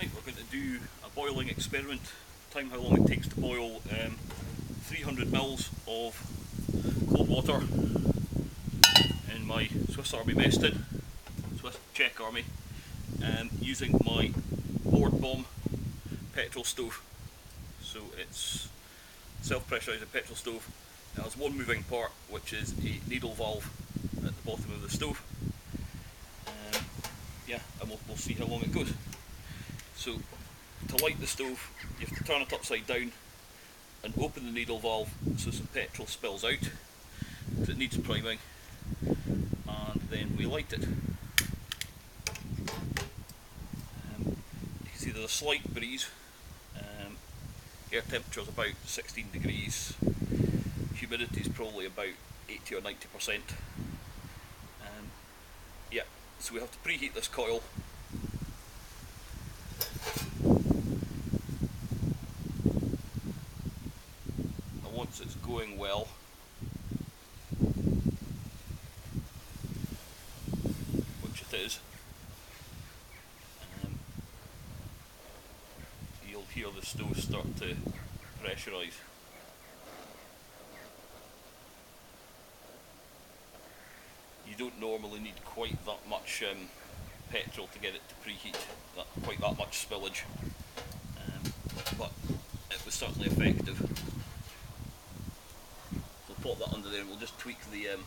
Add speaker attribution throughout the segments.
Speaker 1: Right, we're going to do a boiling experiment. Time how long it takes to boil um, 300 mils of cold water in my Swiss Army mess tin, Swiss Czech Army, um, using my Borde bomb petrol stove. So it's self-pressurised petrol stove. It has one moving part, which is a needle valve at the bottom of the stove. Um, yeah, and we'll, we'll see how long it goes. So to light the stove, you have to turn it upside down and open the needle valve so some petrol spills out because it needs priming and then we light it. Um, you can see there's a slight breeze, um, air temperature is about 16 degrees, humidity is probably about 80 or 90 percent. Um, yeah, so we have to preheat this coil it's going well. Which it is. Um, you'll hear the stove start to pressurise. You don't normally need quite that much um, petrol to get it to preheat, that, quite that much spillage, um, but it was certainly effective. So we'll pop that under there and we'll just tweak the um,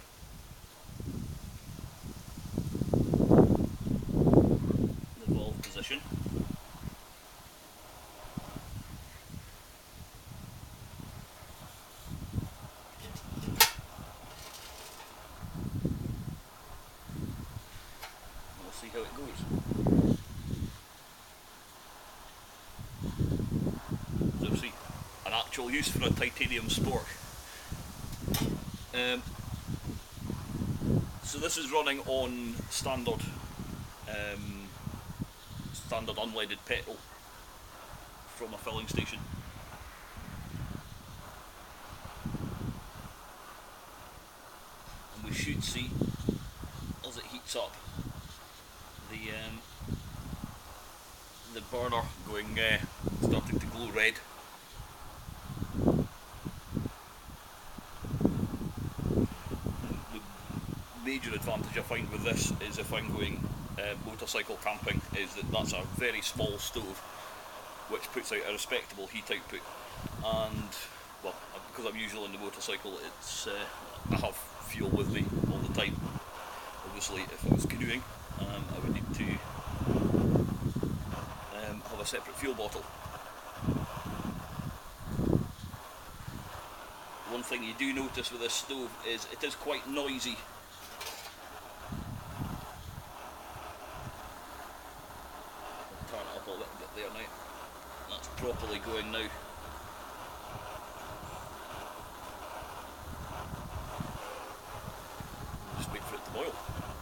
Speaker 1: the valve position. We'll see how it goes. See, an actual use for a titanium spork. Um, so this is running on standard, um, standard unleaded petrol from a filling station. And we should see, as it heats up, the um, the burner going uh, starting to glow red. The major advantage I find with this is if I'm going uh, motorcycle camping is that that's a very small stove which puts out a respectable heat output and well because I'm usually on the motorcycle it's uh, I have fuel with me all the time obviously if I was canoeing um, I would need to um, have a separate fuel bottle. One thing you do notice with this stove is it is quite noisy. I'll turn it up a little bit there now. That's properly going now. Just wait for it to boil.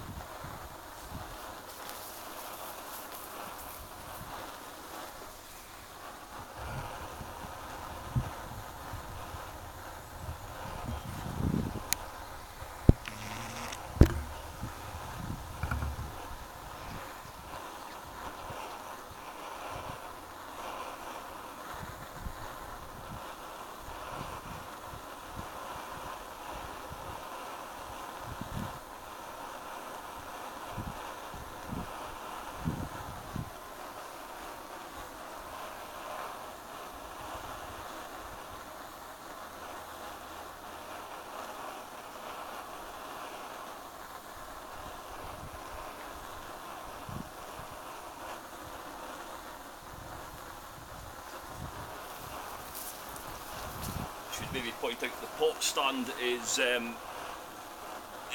Speaker 1: Maybe the pot stand is um,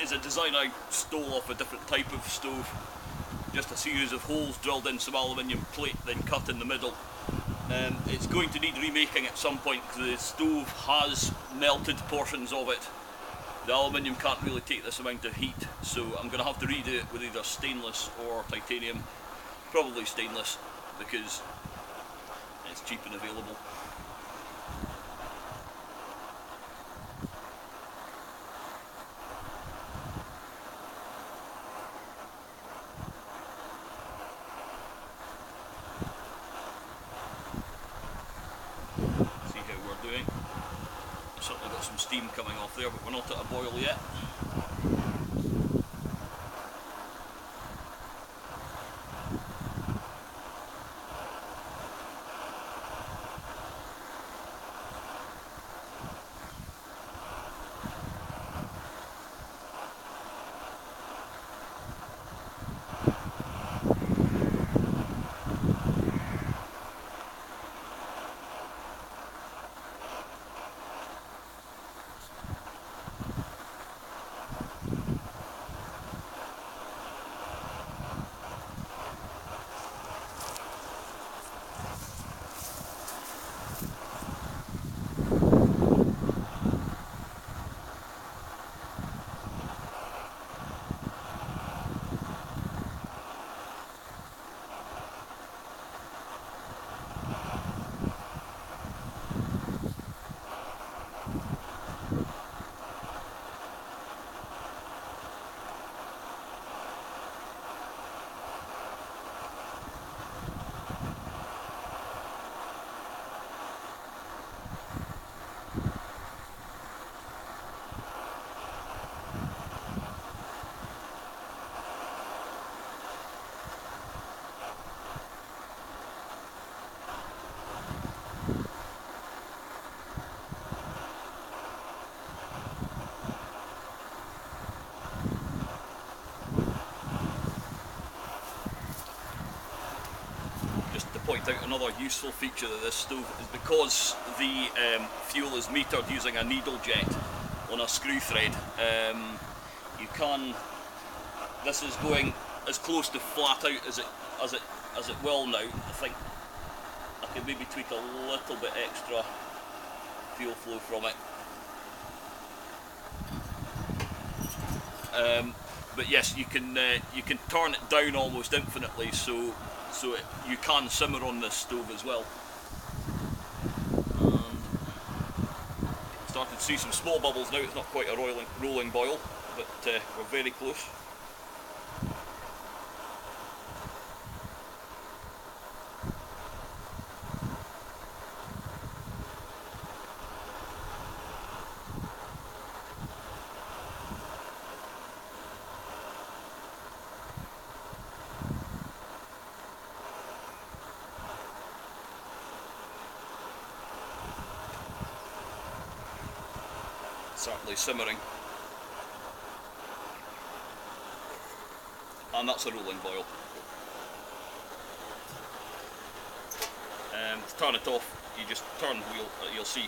Speaker 1: is a design I stole off a different type of stove. Just a series of holes drilled in some aluminium plate, then cut in the middle. Um, it's going to need remaking at some point because the stove has melted portions of it. The aluminium can't really take this amount of heat, so I'm going to have to redo it with either stainless or titanium. Probably stainless because it's cheap and available. Some steam coming off there, but we're not at a boil yet. Out another useful feature of this stove is because the um, fuel is metered using a needle jet on a screw thread, um, you can. This is going as close to flat out as it as it as it will now. I think I can maybe tweak a little bit extra fuel flow from it. Um, but yes, you can uh, you can turn it down almost infinitely, so so it, you can simmer on this stove as well. And starting to see some small bubbles now. It's not quite a rolling rolling boil, but uh, we're very close. Certainly simmering. And that's a rolling boil. Um, to turn it off, you just turn the wheel, uh, you'll see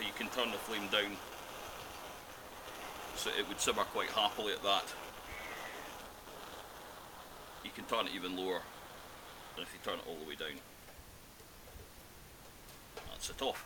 Speaker 1: you can turn the flame down so it would simmer quite happily at that. You can turn it even lower than if you turn it all the way down. That's it off.